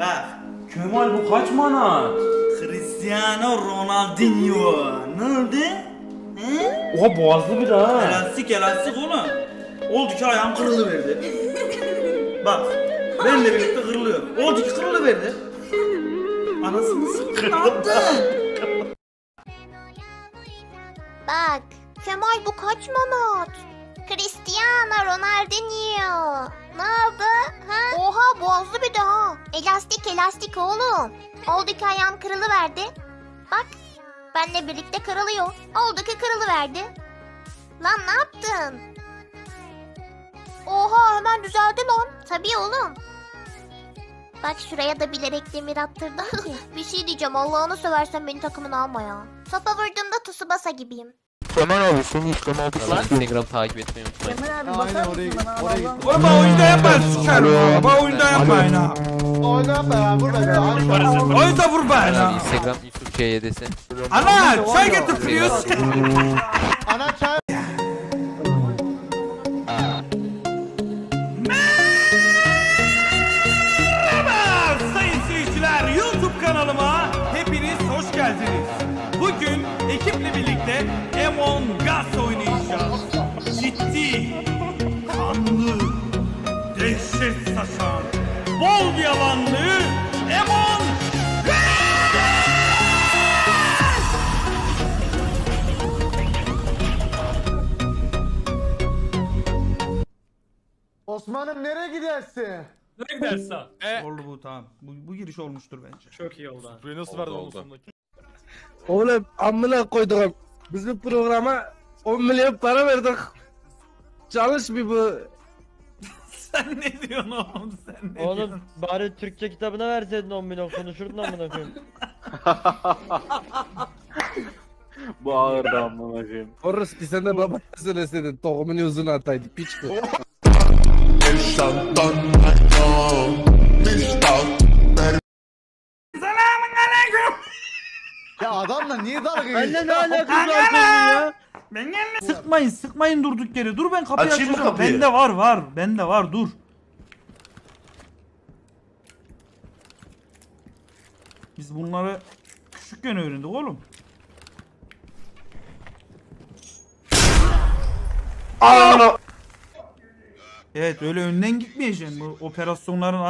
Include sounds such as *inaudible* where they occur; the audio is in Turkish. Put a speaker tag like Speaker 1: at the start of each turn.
Speaker 1: Bak.
Speaker 2: Kemal bu kaç manat?
Speaker 1: Cristiano Ronaldinho. Ne oldu? He?
Speaker 2: Oha boğazlı bir de ha.
Speaker 1: Elastik elastik oğlum. Oldu ki ayağım kırılıverdi. Bak. Benle birlikte kırılıyor. Oldu ki kırılıverdi. Anasını siktir ne yaptın?
Speaker 3: Bak, Kemal bu kaç manat? Cristiano Ronaldinho. Ne oldu? Ha? Oha boğazlı bir daha. Elastik elastik oğlum. Oldu ki ayağım kırılıverdi. Bak, benle birlikte kırılıyor. Oldu ki kırılıverdi. Lan ne yaptın? Oha hemen düzeldi lan. Tabii oğlum. Bak şuraya da bilerek demir attırdım ki. bir şey diyeceğim Allah'ını seversen beni takımına alma ya. Topa vurduğumda Tsubasa gibiyim.
Speaker 4: Instagram takip etmeyi unutmayın.
Speaker 5: Aynen oraya oraya git.
Speaker 6: Oğlum bana oyunda yapmayın sikerim. Bana oyunda yapmayın ha.
Speaker 5: Oyna be vur be.
Speaker 6: Oyunda
Speaker 4: Abi
Speaker 6: ha.
Speaker 4: Instagram Yusuf KYD'si.
Speaker 6: Ana çay getirtiyoruz.
Speaker 5: Ana çay.
Speaker 6: Geldiniz. Bugün ekiple birlikte Among Us oynayacağız. Ciddi, kanlı, dehşet saçan, bol yalanlı Among
Speaker 5: Osman'ım nereye gidersin?
Speaker 7: Ne gidersin? E,
Speaker 6: Oldu bu tamam. Bu, bu giriş olmuştur bence.
Speaker 7: çok iyi oldu.
Speaker 8: Burayı nasıl verdin oğlum sondaki?
Speaker 9: Oğlum amına koydum. Biz bu programa 10 milyon para verdik. Çalışmıyor bu.
Speaker 6: Sen ne diyorsun oğlum sen ne
Speaker 10: Oğlum
Speaker 6: diyorsun?
Speaker 10: bari Türkçe kitabına verseydin 10 milyon konuşurdun amına koyayım. *laughs*
Speaker 8: Bu ağırdı amına koyayım.
Speaker 9: Orası bir sen de baba söyleseydin. Tohumun yüzünü ataydı. Piç bu.
Speaker 5: Ya adamla niye dalga
Speaker 10: Benle
Speaker 5: geçiyorsun?
Speaker 10: ne alakası var senin ya?
Speaker 6: Ben gelme. Sıkmayın sıkmayın durduk yere. Dur ben kapıyı
Speaker 1: Açayım mı
Speaker 6: açacağım.
Speaker 1: kapıyı?
Speaker 6: Bende var var. Bende var dur. Biz bunları küçükken öğrendik oğlum. Evet öyle önden gitmeyeceksin. Bu operasyonların